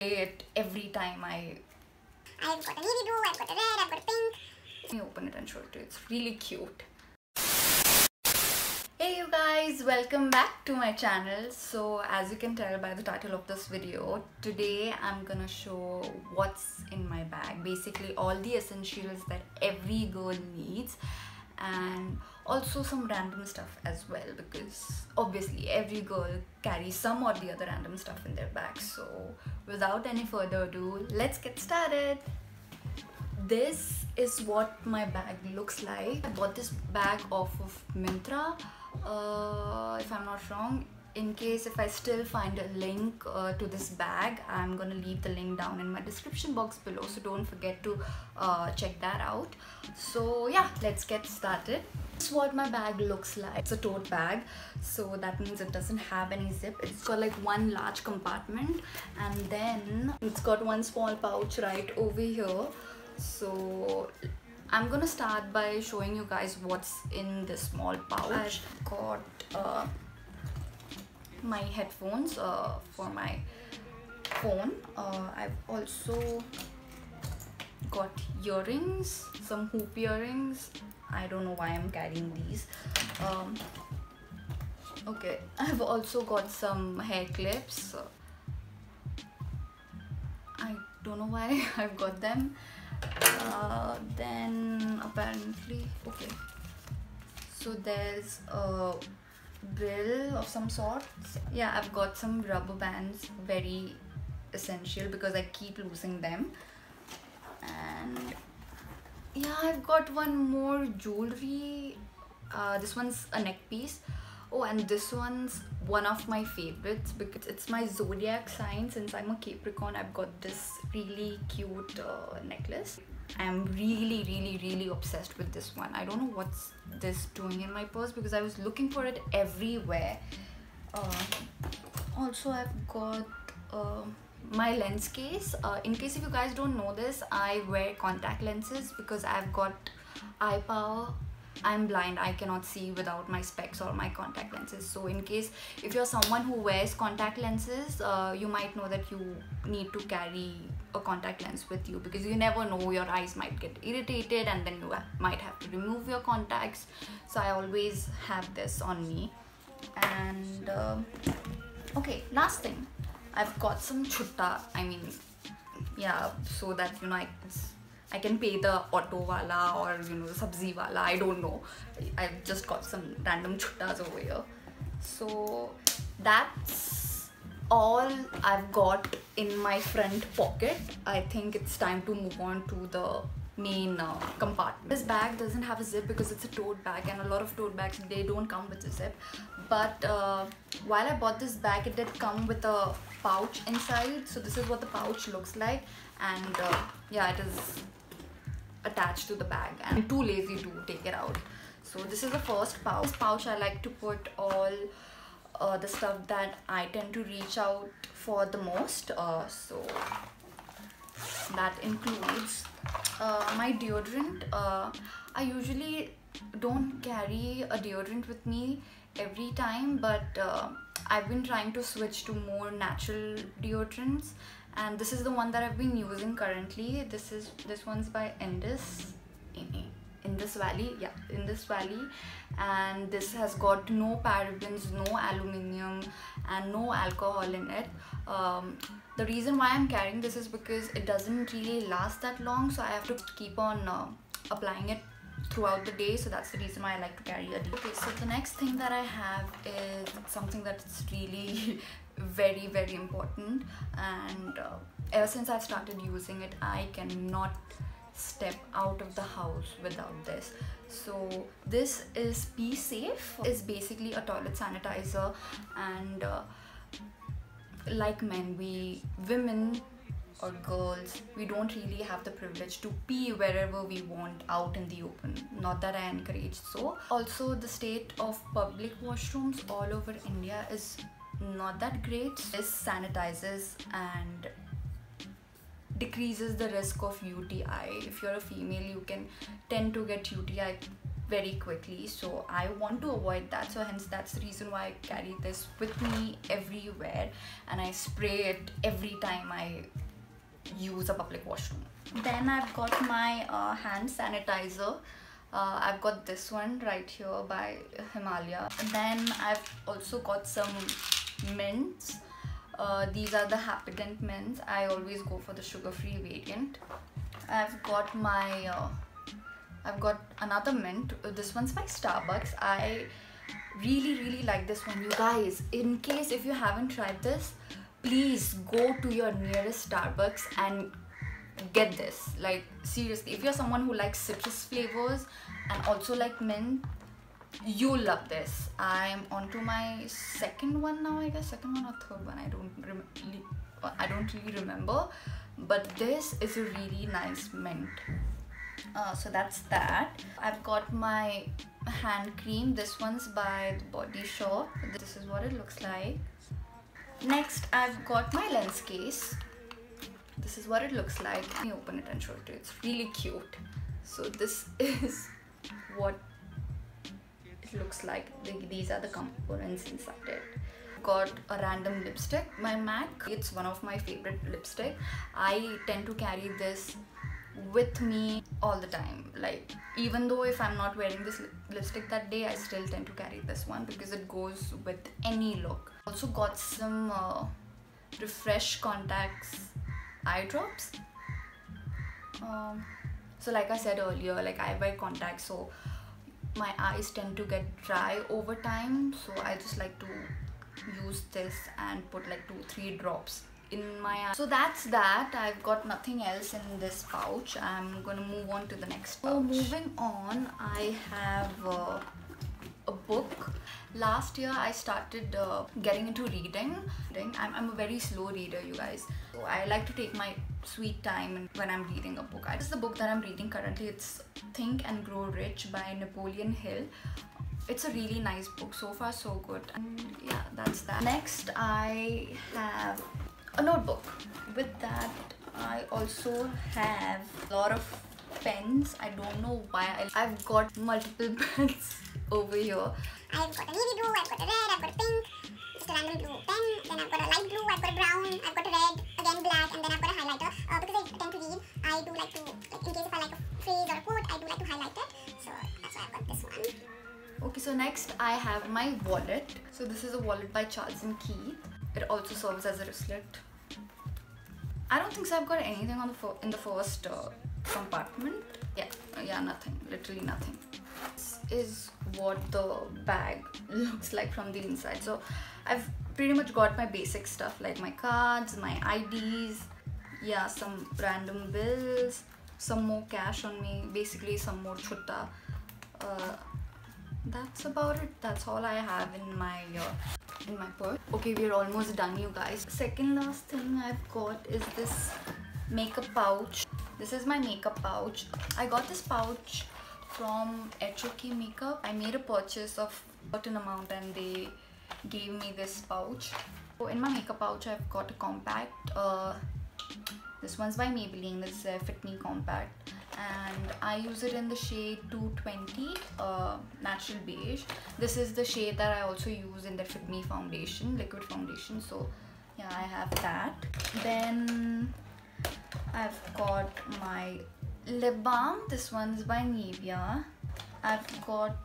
it every time I I've got a navy blue, I've got a red, I've got a pink. let me open it and show it to you. It's really cute. Hey you guys, welcome back to my channel. So as you can tell by the title of this video, today I'm gonna show what's in my bag. Basically all the essentials that every girl needs and also some random stuff as well because obviously every girl carries some or the other random stuff in their bag. So without any further ado, let's get started. This is what my bag looks like. I bought this bag off of Myntra uh, if i'm not wrong in case if i still find a link uh, to this bag i'm gonna leave the link down in my description box below so don't forget to uh, check that out. So yeah let's get started. This is what my bag looks like. It's a tote bag so that means it doesn't have any zip. It's got like one large compartment and then it's got one small pouch right over here. So i'm gonna start by showing you guys what's in this small pouch. I've got uh, my headphones uh, for my phone. Uh, i've also got earrings some hoop earrings. I don't know why i'm carrying these. Um, okay i've also got some hair clips. I don't know why i've got them. Uh, then apparently okay. So there's a bill of some sort. Yeah i've got some rubber bands very essential because i keep losing them. And yeah i've got one more jewelry. Uh, this one's a neck piece. Oh and this one's one of my favorites because it's my zodiac sign. Since i'm a capricorn i've got this really cute uh, necklace i'm really really really obsessed with this one. I don't know what's this doing in my purse because i was looking for it everywhere. Uh, also i've got uh, my lens case. Uh, in case if you guys don't know this i wear contact lenses because i've got eye power. I'm blind, I cannot see without my specs or my contact lenses. So, in case if you're someone who wears contact lenses, uh, you might know that you need to carry a contact lens with you because you never know your eyes might get irritated and then you might have to remove your contacts. So, I always have this on me. And uh, okay, last thing, I've got some chutta, I mean, yeah, so that you know, I, I can pay the auto wala or you know the sabzi wala. I don't know. I've just got some random chuttas over here. So that's all I've got in my front pocket. I think it's time to move on to the main uh, compartment. This bag doesn't have a zip because it's a tote bag and a lot of tote bags they don't come with a zip. But uh, while I bought this bag it did come with a pouch inside. So this is what the pouch looks like and uh, yeah it is attached to the bag and I'm too lazy to take it out. So this is the first pouch. This pouch I like to put all uh, the stuff that I tend to reach out for the most. Uh, so that includes uh, my deodorant. Uh, I usually don't carry a deodorant with me every time but uh, I've been trying to switch to more natural deodorants and this is the one that I've been using currently this is this one's by Indus Indus Valley yeah Indus Valley. And this has got no parabens no aluminium and no alcohol in it. Um, the reason why I'm carrying this is because it doesn't really last that long so I have to keep on uh, applying it throughout the day. So that's the reason why I like to carry a. Okay, so the next thing that I have is something that's really very very important. And uh, ever since I've started using it I cannot step out of the house without this. So this is Pee Safe. Is basically a toilet sanitizer and uh, like men we women or girls we don't really have the privilege to pee wherever we want out in the open. Not that i encourage so. Also the state of public washrooms all over india is not that great. This sanitizes and decreases the risk of uti if you're a female you can tend to get uti very quickly. So i want to avoid that. So hence that's the reason why i carry this with me everywhere and i spray it every time i use a public washroom. Then i've got my uh, hand sanitizer. Uh, I've got this one right here by Himalaya. And then I've also got some mints. Uh, these are the Happydent mints. I always go for the sugar-free variant. I've got my, uh, I've got another mint. This one's by Starbucks. I really, really like this one. You guys, in case if you haven't tried this, please go to your nearest Starbucks and get this like seriously if you're someone who likes citrus flavors and also like mint you'll love this. I'm onto my second one now i guess. Second one or third one i don't li- i don't really remember. But this is a really nice mint. Uh, so that's that. I've got my hand cream. This one's by body shop. This is what it looks like. Next i've got my lens case. This is what it looks like. Let me open it and show it to you. It's really cute. So this is what looks like The- these are the components inside it. Got a random lipstick. My mac it's one of my favorite lipstick. I tend to carry this with me all the time. Like even though if i'm not wearing this lip- lipstick that day i still tend to carry this one because it goes with any look. Also got some uh, refresh contacts eye drops. Um, so like i said earlier like i wear contacts so my eyes tend to get dry over time so i just like to use this and put like two three drops in my eye. So that's that. I've got nothing else in this pouch. I'm gonna move on to the next pouch. so moving on i have uh, a book last year i started uh, getting into reading. I'm, I'm a very slow reader you guys. So i like to take my sweet time when i'm reading a book. This is the book that i'm reading currently. It's think and grow rich by napoleon hill. It's a really nice book. So far so good. And yeah that's that. Next i have a notebook. With that i also have a lot of pens i don't know why I, i've got multiple pens over here I've got a navy blue, I've got a red, I've got a pink, just a random blue pen, then I've got a light blue, I've got a brown, I've got a red, again black, and then I've got a highlighter. Uh, because I tend to read, I do like to, like in case if I like a phrase or a quote, I do like to highlight it. So that's why I've got this one. Okay, so next I have my wallet. So this is a wallet by Charles and Keith. It also serves as a wristlet. I don't think so. I've got anything on the in the first uh, compartment. Yeah, uh, yeah, nothing. Literally nothing. This is what the bag looks like from the inside. So I've pretty much got my basic stuff like my cards, my IDs, yeah, some random bills, some more cash on me. Basically, some more chutta. Uh, that's about it that's all i have in my uh, in my purse okay we're almost done you guys second last thing i've got is this makeup pouch this is my makeup pouch i got this pouch from HOK makeup i made a purchase of a certain amount and they gave me this pouch so in my makeup pouch i've got a compact uh, this one's by Maybelline. This is a Fit Me Compact, and I use it in the shade 220 uh, Natural Beige. This is the shade that I also use in the Fit Me foundation, liquid foundation. So yeah, I have that. Then I've got my lip balm. This one's by Nivea. I've got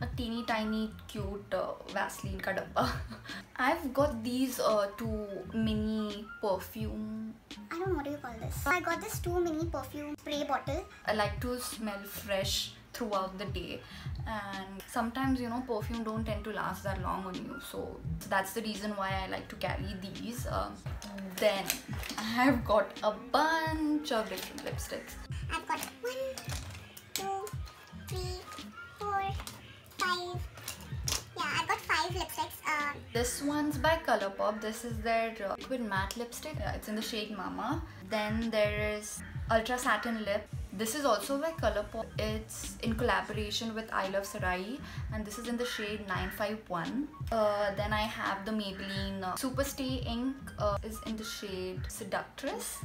a teeny tiny cute uh, Vaseline ka dabba. I've got these uh, two mini perfume I don't know what do you call this. I got this two mini perfume spray bottle. I like to smell fresh throughout the day and sometimes you know perfume don't tend to last that long on you. So that's the reason why I like to carry these. Um, then I have got a bunch of different lipsticks. I've got one, two, three, four, five. Yeah, I've got five lipsticks. Uh, this one's by Colourpop. This is their uh, liquid matte lipstick. Uh, it's in the shade Mama. Then there is Ultra Satin Lip this is also by Colourpop it's in collaboration with I Love Sarai and this is in the shade 951 uh, then I have the Maybelline uh, Superstay ink uh, is in the shade Seductress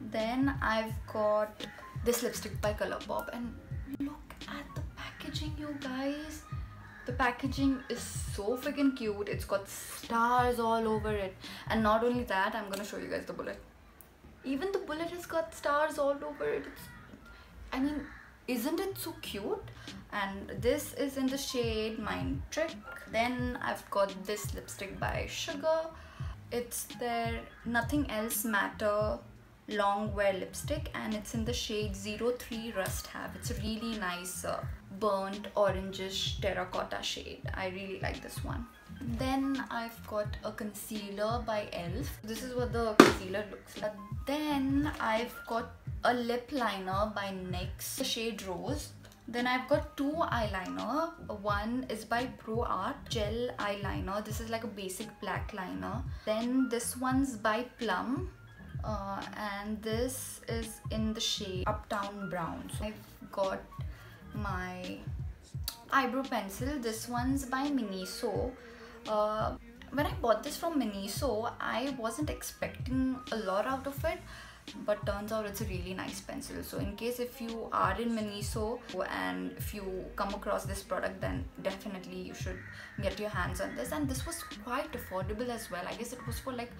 then I've got this lipstick by Colourpop and look at the packaging you guys. The packaging is so freaking cute. It's got stars all over it. And not only that, I'm gonna show you guys the bullet. Even the bullet has got stars all over it. It's, I mean, isn't it so cute? And this is in the shade Mind Trick. Then I've got this lipstick by Sugar. It's their Nothing Else Matter long wear lipstick and it's in the shade 03 Rust Have. It's a really nice uh, burnt orangish terracotta shade. I really like this one. Then I've got a concealer by ELF. This is what the concealer looks like. Then I've got a lip liner by NYX, the shade Rose. Then I've got two eyeliner. One is by Pro Art Gel Eyeliner. This is like a basic black liner. Then this one's by Plum. Uh, and this is in the shade Uptown Brown. So I've got my eyebrow pencil. This one's by Miniso. Uh, when I bought this from Miniso, I wasn't expecting a lot out of it but turns out it's a really nice pencil. So in case if you are in Miniso and if you come across this product then definitely you should get your hands on this. And this was quite affordable as well. I guess it was for like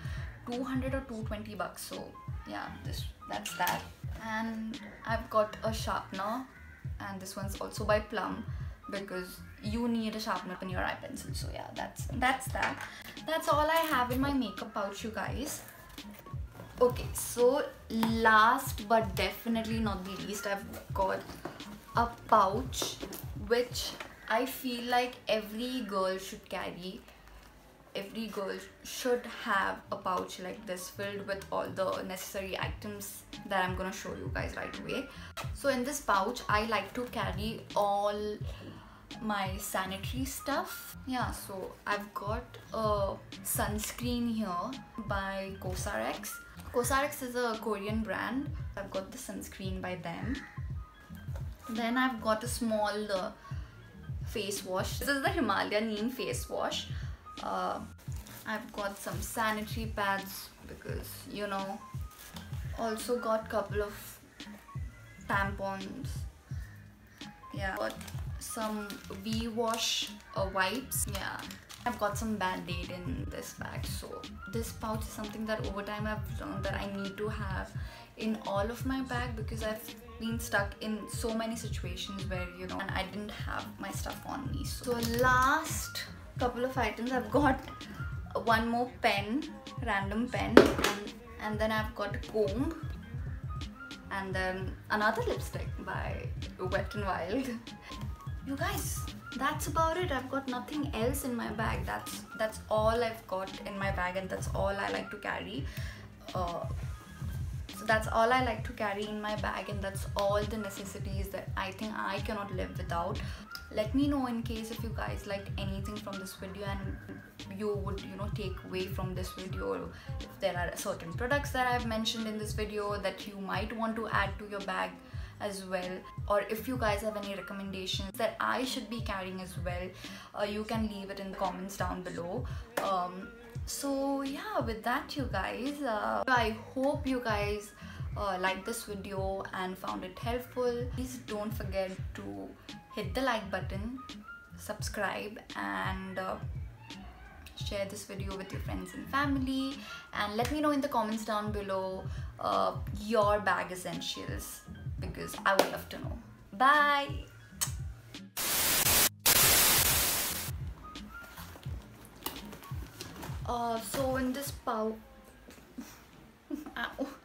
200 or 220 bucks. So yeah this that's that. And I've got a sharpener and this one's also by Plum because you need a sharpener in your eye pencil. So yeah that's that's that. That's all I have in my makeup pouch you guys okay so last but definitely not the least I've got a pouch which I feel like every girl should carry every girl should have a pouch like this filled with all the necessary items that I'm gonna show you guys right away. So in this pouch, I like to carry all my sanitary stuff. Yeah, so I've got a sunscreen here by Cosrx. Cosrx is a Korean brand. I've got the sunscreen by them. Then I've got a small uh, face wash. This is the Himalaya Neem face wash uh, I've got some sanitary pads because you know also got couple of tampons yeah got some V wash uh, wipes yeah I've got some band-aid in this bag so this pouch is something that over time I've learned that I need to have in all of my bag because I've been stuck in so many situations where you know and I didn't have my stuff on me. So last couple of items I've got one more pen random pen and, and then I've got a comb and then another lipstick by Wet n Wild you guys that's about it. I've got nothing else in my bag. That's that's all I've got in my bag and that's all I like to carry. Uh, so that's all I like to carry in my bag and that's all the necessities that I think I cannot live without. Let me know in case if you guys liked anything from this video and you would you know take away from this video if there are certain products that I've mentioned in this video that you might want to add to your bag as well. Or if you guys have any recommendations that I should be carrying as well uh, you can leave it in the comments down below. Um, so yeah with that you guys uh, I hope you guys uh, liked this video and found it helpful. Please don't forget to hit the like button subscribe and uh, share this video with your friends and family. And let me know in the comments down below uh, your bag essentials because I would love to know. Bye! Uh, so in this pouch,